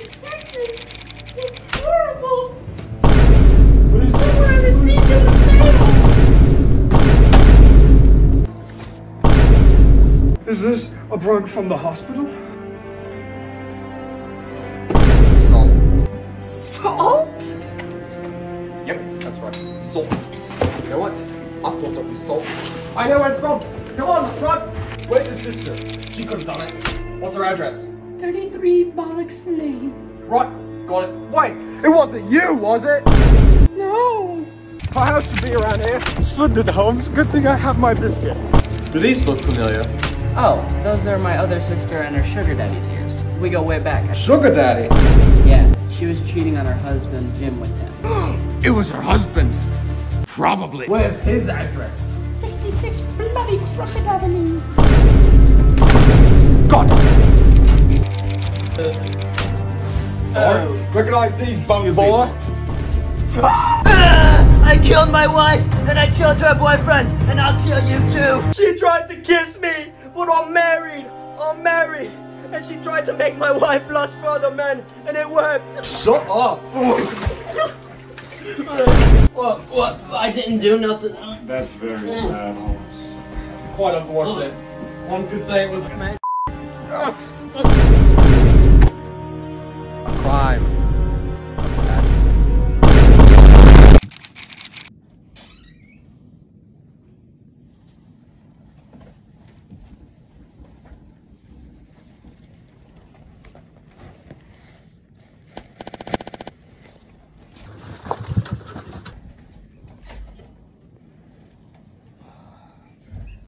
is that? What I received in mail. Is this a prank from the hospital? Salt. Salt? Yep, that's right. Salt. You know what? Hospitals don't use salt. I know where it's from. Come on, let's run. Where's your sister? She could have done it. What's her address? 33 Bollocks Lane. Right, got it. Wait, it wasn't you, was it? No. I have to be around here. Splendid, Holmes. Good thing I have my biscuit. Do these look familiar? Oh, those are my other sister and her sugar daddy's ears. We go way back. Sugar daddy. Yeah, she was cheating on her husband, Jim, with him. It was her husband. Probably. Where's his address? 66 bloody Crooked Avenue. Sorry. Recognize these, bum boy. Ah, I killed my wife, and I killed her boyfriend, and I'll kill you too. She tried to kiss me, but I'm married. I'm married. And she tried to make my wife lust for other men, and it worked. Shut up. What? What? I didn't do nothing. That's very sad, Quite unfortunate. One could say it was.